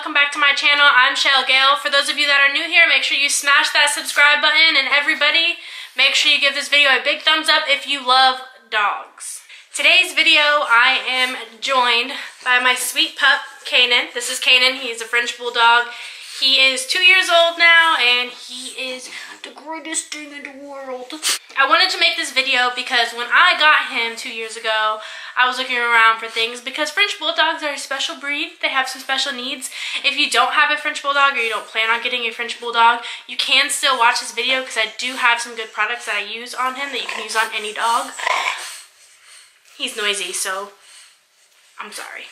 welcome back to my channel. I'm Chelle Gayle. For those of you that are new here, make sure you smash that subscribe button and everybody, make sure you give this video a big thumbs up if you love dogs. Today's video, I am joined by my sweet pup, Kanan. This is Kanan, he's a French Bulldog. He is two years old now and he is the greatest thing in the world. I wanted to make this video because when I got him two years ago, I was looking around for things because French Bulldogs are a special breed. They have some special needs. If you don't have a French Bulldog or you don't plan on getting a French Bulldog, you can still watch this video because I do have some good products that I use on him that you can use on any dog. He's noisy, so I'm sorry.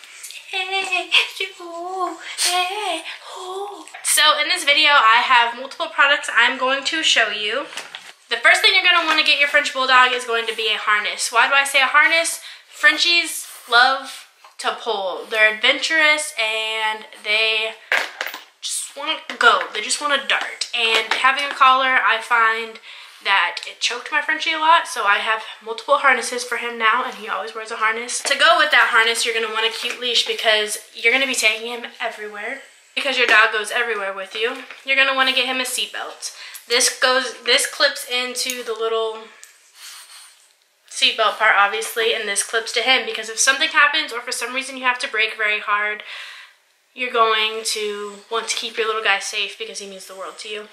So in this video, I have multiple products I'm going to show you. The first thing you're going to want to get your French Bulldog is going to be a harness. Why do I say a harness? Frenchies love to pull. They're adventurous and they just want to go. They just want to dart. And having a collar, I find that it choked my Frenchie a lot, so I have multiple harnesses for him now, and he always wears a harness. To go with that harness, you're to want a cute leash because you're to be taking him everywhere. Because your dog goes everywhere with you, you're want to get him a seatbelt. This goes, this clips into the little seatbelt part, obviously, and this clips to him because if something happens or for some reason you have to brake very hard, you're going to want to keep your little guy safe because he means the world to you.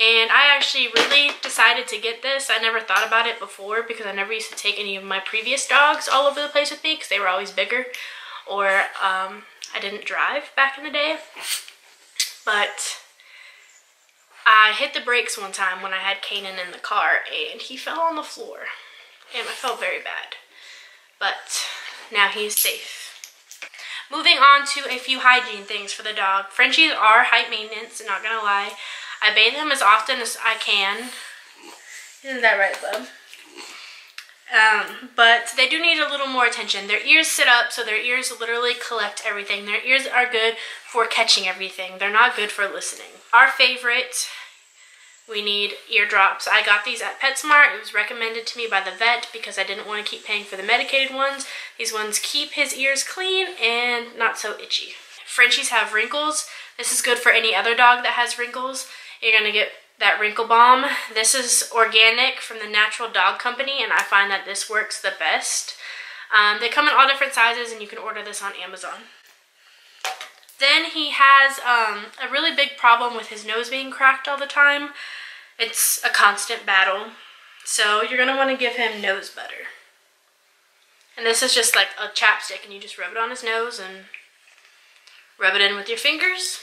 And I actually really decided to get this. I never thought about it before because I never used to take any of my previous dogs all over the place with me because they were always bigger or um, I didn't drive back in the day. But I hit the brakes one time when I had Kanan in the car and he fell on the floor and I felt very bad. But now he's safe. Moving on to a few hygiene things for the dog. Frenchies are height maintenance, not gonna lie. I bathe them as often as I can. Isn't that right, bub? Um, but they do need a little more attention. Their ears sit up, so their ears literally collect everything. Their ears are good for catching everything. They're not good for listening. Our favorite we need eardrops. I got these at PetSmart. It was recommended to me by the vet because I didn't want to keep paying for the medicated ones. These ones keep his ears clean and not so itchy. Frenchies have wrinkles. This is good for any other dog that has wrinkles. You're going to get that wrinkle balm. This is organic from the Natural Dog Company and I find that this works the best. Um, they come in all different sizes and you can order this on Amazon. Then he has um, a really big problem with his nose being cracked all the time. It's a constant battle. So you're going to want to give him nose butter. And this is just like a chapstick and you just rub it on his nose and rub it in with your fingers.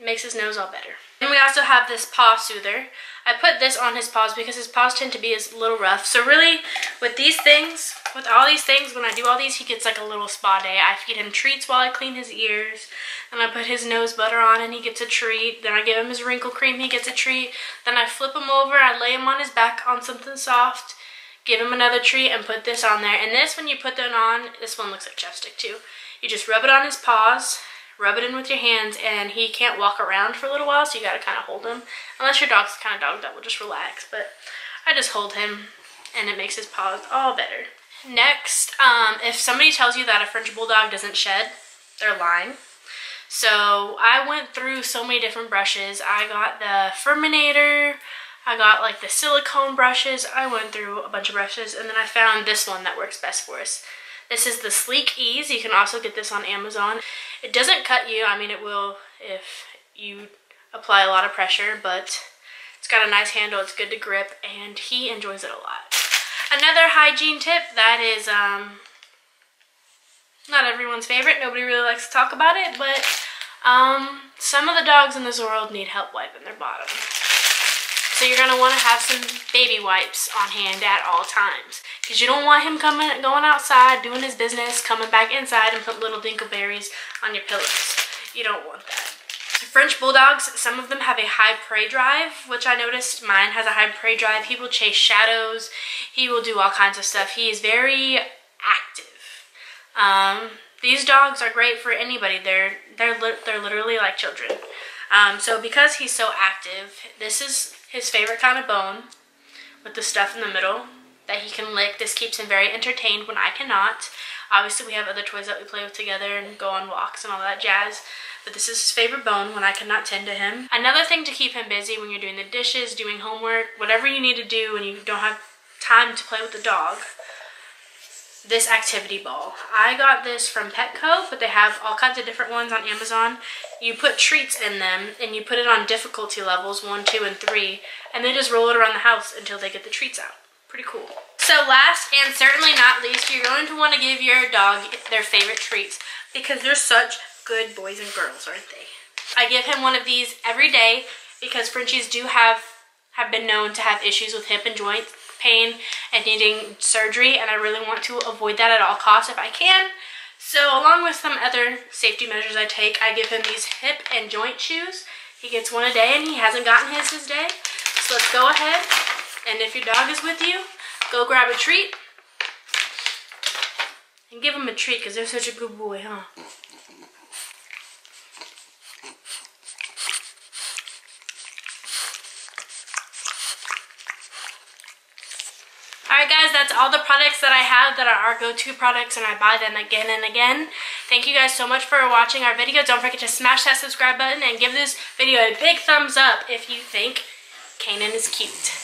It makes his nose all better. And we also have this paw soother. I put this on his paws because his paws tend to be a little rough. So really, with these things, with all these things, when I do all these, he gets like a little spa day. I feed him treats while I clean his ears. Then I put his nose butter on and he gets a treat. Then I give him his wrinkle cream, he gets a treat. Then I flip him over, I lay him on his back on something soft, give him another treat, and put this on there. And this, when you put that on, this one looks like chapstick too. You just rub it on his paws rub it in with your hands and he can't walk around for a little while so you got to kind of hold him unless your dog's kind of dog that will just relax but I just hold him and it makes his paws all better. Next, um, if somebody tells you that a French Bulldog doesn't shed, they're lying. So I went through so many different brushes. I got the Furminator, I got like the silicone brushes. I went through a bunch of brushes and then I found this one that works best for us. This is the SleekEZ. You can also get this on Amazon. It doesn't cut you. I mean, it will if you apply a lot of pressure, but it's got a nice handle. It's good to grip, and he enjoys it a lot. Another hygiene tip that is um, not everyone's favorite. Nobody really likes to talk about it, but um, some of the dogs in this world need help wiping their bottom. So you're going to want to have some baby wipes on hand at all times. Because you don't want him coming, going outside, doing his business, coming back inside and put little dingleberries on your pillows. You don't want that. French Bulldogs, some of them have a high prey drive, which I noticed mine has a high prey drive. He will chase shadows. He will do all kinds of stuff. He is very active. Um, these dogs are great for anybody. They're, they're, they're literally like children. Um, so because he's so active, this is his favorite kind of bone with the stuff in the middle that he can lick. This keeps him very entertained when I cannot. Obviously, we have other toys that we play with together and go on walks and all that jazz. but this is his favorite bone when I cannot tend to him. Another thing to keep him busy when you're doing the dishes, doing homework, whatever you need to do when you don't have time to play with the dog, this activity ball. I got this from Petco, but they have all kinds of different ones on Amazon. You put treats in them and you put it on difficulty levels, one, two, and three, and they just roll it around the house until they get the treats out. Pretty cool. So last and certainly not least, you're going to want to give your dog their favorite treats because they're such good boys and girls, aren't they? I give him one of these every day because Frenchies do have have been known to have issues with hip and joint pain and needing surgery and I really want to avoid that at all costs if I can. So along with some other safety measures I take, I give him these hip and joint shoes. He gets one a day and he hasn't gotten his this day. So let's go ahead and if your dog is with you, go grab a treat and give him a treat because they're such a good boy, huh? Alright guys, that's all the products that I have that are our go-to products and I buy them again and again. Thank you guys so much for watching our video. Don't forget to smash that subscribe button and give this video a big thumbs up if you think Kanan is cute.